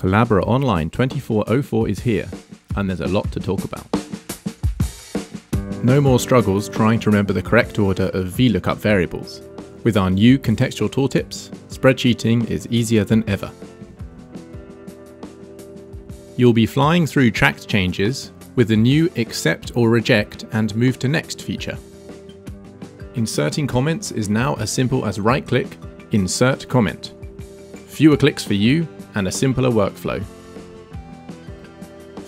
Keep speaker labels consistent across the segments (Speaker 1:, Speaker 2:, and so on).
Speaker 1: Collabora Online 2404 is here, and there's a lot to talk about. No more struggles trying to remember the correct order of VLOOKUP variables. With our new contextual tooltips, spreadsheeting is easier than ever. You'll be flying through tracked changes with the new Accept or Reject and Move to Next feature. Inserting comments is now as simple as right-click, Insert Comment. Fewer clicks for you and a simpler workflow.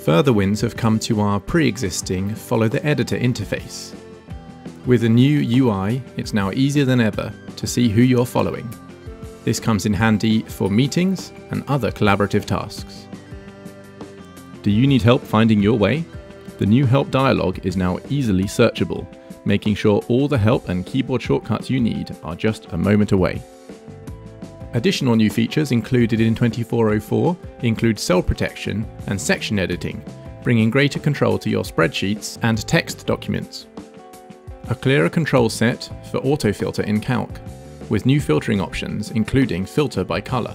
Speaker 1: Further wins have come to our pre-existing Follow the Editor interface. With a new UI, it's now easier than ever to see who you're following. This comes in handy for meetings and other collaborative tasks. Do you need help finding your way? The new help dialog is now easily searchable, making sure all the help and keyboard shortcuts you need are just a moment away. Additional new features included in 2404 include cell protection and section editing, bringing greater control to your spreadsheets and text documents. A clearer control set for autofilter in Calc, with new filtering options including filter by colour,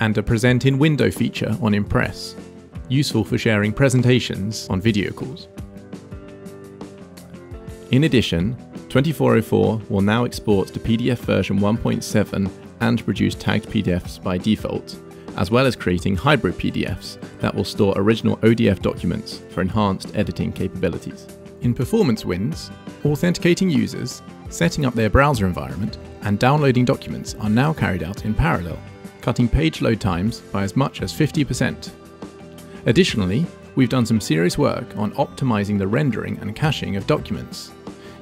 Speaker 1: and a present in window feature on Impress, useful for sharing presentations on video calls. In addition, 2404 will now export to PDF version 1.7 and produce tagged PDFs by default, as well as creating hybrid PDFs that will store original ODF documents for enhanced editing capabilities. In performance wins, authenticating users, setting up their browser environment, and downloading documents are now carried out in parallel, cutting page load times by as much as 50%. Additionally, we've done some serious work on optimizing the rendering and caching of documents,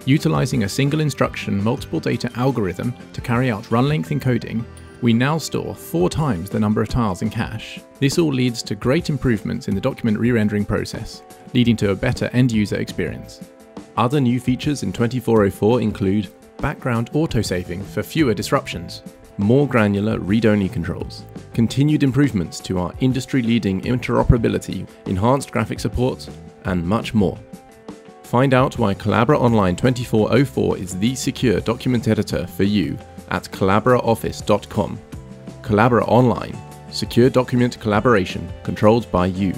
Speaker 1: Utilizing a single instruction multiple data algorithm to carry out run length encoding, we now store four times the number of tiles in cache. This all leads to great improvements in the document re-rendering process, leading to a better end-user experience. Other new features in 2404 include background autosaving for fewer disruptions, more granular read-only controls, continued improvements to our industry-leading interoperability, enhanced graphic support, and much more. Find out why Collabora Online 2404 is the secure document editor for you at collaboraoffice.com. Collabora Online, secure document collaboration controlled by you.